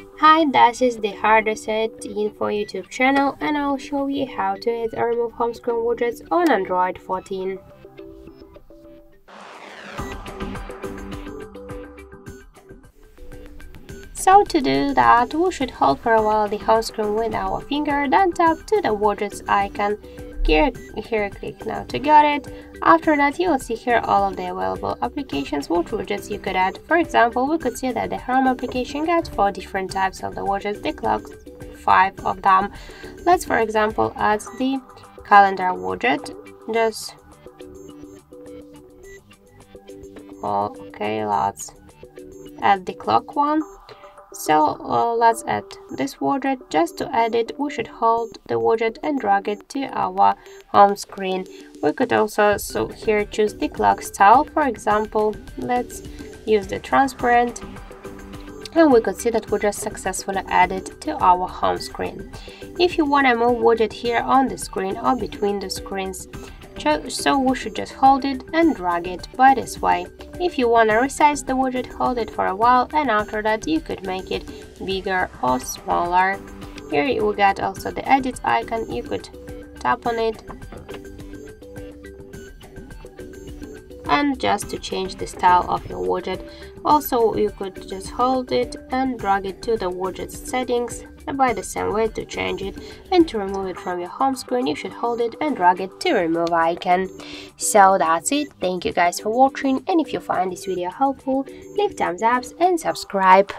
Hi, this is the Hardreset Info YouTube channel and I'll show you how to add or remove home screen widgets on Android 14. So to do that, we should hold for a while the home screen with our finger, then tap to the widgets icon here, here click now to get it. After that you will see here all of the available applications which widgets you could add. For example, we could see that the Home application got 4 different types of the widgets, the clock 5 of them. Let's for example add the calendar widget. Just oh, okay, let's add the clock one so uh, let's add this widget. Just to add it, we should hold the widget and drag it to our home screen. We could also so here choose the clock style. For example, let's use the transparent and we could see that we just successfully added to our home screen. If you want a move widget here on the screen or between the screens, so we should just hold it and drag it by this way. If you want to resize the widget, hold it for a while and after that you could make it bigger or smaller. Here you get also the edit icon, you could tap on it and just to change the style of your widget. Also you could just hold it and drag it to the widget settings by the same way to change it and to remove it from your home screen you should hold it and drag it to remove icon. So that's it, thank you guys for watching and if you find this video helpful leave thumbs up and subscribe.